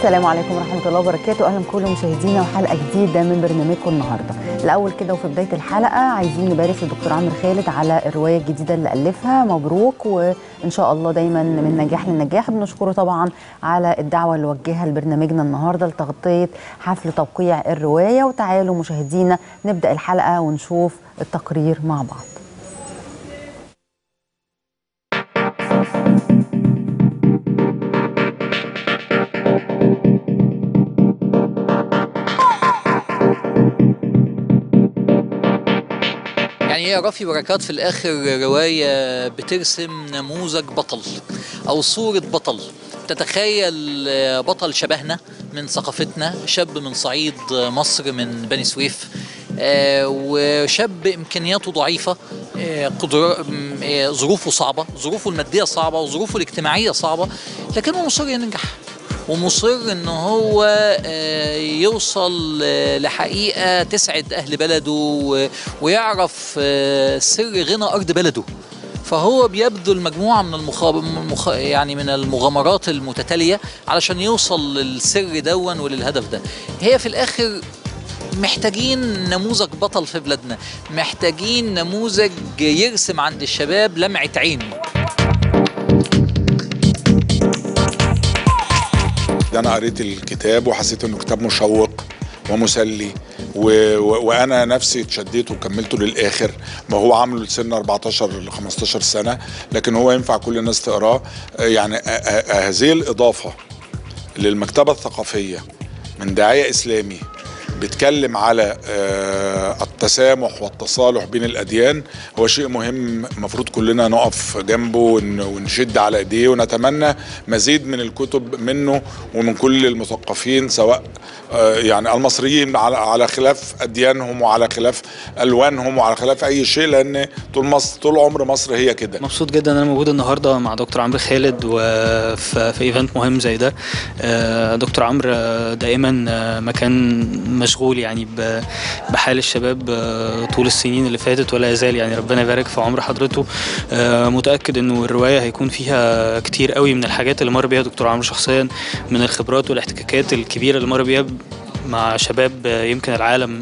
السلام عليكم ورحمة الله وبركاته. أهلا بكل مشاهدينا وحلقة جديدة من برنامجكم النهاردة. الأول كده وفي بداية الحلقة عايزين نبارك للدكتور عمرو خالد على الرواية الجديدة اللي ألفها. مبروك وإن شاء الله دايما من نجاح لنجاح. بنشكره طبعا على الدعوة اللي وجهها لبرنامجنا النهاردة لتغطية حفل توقيع الرواية. وتعالوا مشاهدينا نبدأ الحلقة ونشوف التقرير مع بعض. هي رافي بركات في الآخر رواية بترسم نموذج بطل أو صورة بطل. تتخيل بطل شبهنا من ثقافتنا شاب من صعيد مصر من بني سويف آه، وشاب إمكانياته ضعيفة آه، قدر آه، ظروفه صعبة ظروفه المادية صعبة وظروفه الاجتماعية صعبة لكنه مصر ينجح. ومصر إن هو آه، يوصل آه، لحقيقة تسعد أهل بلده ويعرف آه، سر غنى أرض بلده. فهو بيبذل مجموعة من المخاب... مخ... يعني من المغامرات المتتالية علشان يوصل للسر دون وللهدف ده. هي في الآخر محتاجين نموذج بطل في بلادنا محتاجين نموذج يرسم عند الشباب لمعة عين. أنا قريت الكتاب وحسيت إنه كتاب مشوق ومسلي و... و... وأنا نفسي اتشديت وكملته للآخر. ما هو عامله لسن 14 ل 15 سنة لكن هو ينفع كل الناس تقراه. يعني هذه الإضافة للمكتبة الثقافية من داعية إسلامي. بيتكلم على آه، التسامح والتصالح بين الأديان. هو شيء مهم المفروض كلنا نقف جنبه ون- ونشد على إيديه ونتمنى مزيد من الكتب منه ومن كل المثقفين سواء آه، يعني المصريين على خلاف أديانهم وعلى خلاف ألوانهم وعلى خلاف أي شيء لأن طول مصر طول عمر مصر هي كده. مبسوط جدا إن أنا موجود النهارده مع دكتور عمرو خالد وفي في ايفنت مهم زي ده. آه، دكتور عمرو دائما مكان مشغول يعني بحال الشباب آه، طول السنين اللي فاتت ولا يزال يعني ربنا يبارك في عمر حضرته. آه، متأكد إنه الرواية هيكون فيها كتير قوي من الحاجات اللي مر بيها دكتور عمرو شخصيا من الخبرات والاحتكاكات الكبيرة اللي مر بيها مع شباب آه، يمكن العالم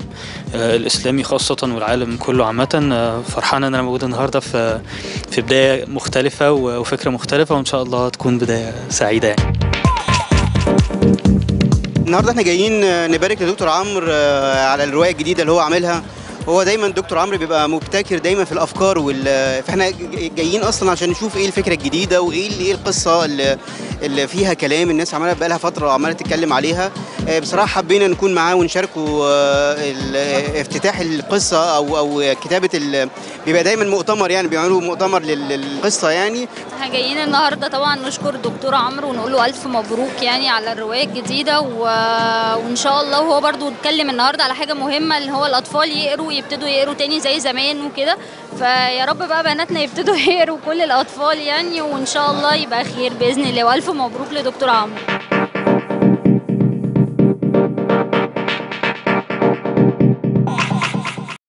الإسلامي خاصة والعالم كله عامة. فرحان إن أنا موجود النهارده في في بداية مختلفة وفكرة مختلفة وإن شاء الله تكون بداية سعيدة يعني. النهارده إحنا جايين نبارك لدكتور عمرو آه، على الرواية الجديدة اللي هو عاملها. هو دايما دكتور عمرو بيبقى مبتكر دايما في الأفكار وال فاحنا جايين أصلا عشان نشوف إيه الفكرة الجديدة وإيه إيه القصة اللي, اللي فيها كلام الناس عمالة بقى لها فترة عمالة تتكلم عليها. آه، بصراحة حبينا نكون معاه ونشاركه آه، ال- افتتاح القصة أو أو كتابة. بيبقى دايما مؤتمر يعني بيعملوا مؤتمر لل- للقصة يعني. إحنا جايين النهارده طبعا نشكر الدكتور عمرو ونقول له ألف مبروك يعني على الرواية الجديدة و... وإن شاء الله وهو برضو اتكلم النهارده على حاجة مهمة اللي هو الأطفال يقروا يبتدوا يقروا تاني زي زمان وكده. فيا رب بقى بناتنا يبتدوا يقروا كل الأطفال يعني وإن شاء الله يبقى خير بإذن الله. وألف مبروك لدكتور عمرو.